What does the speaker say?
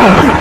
Oh!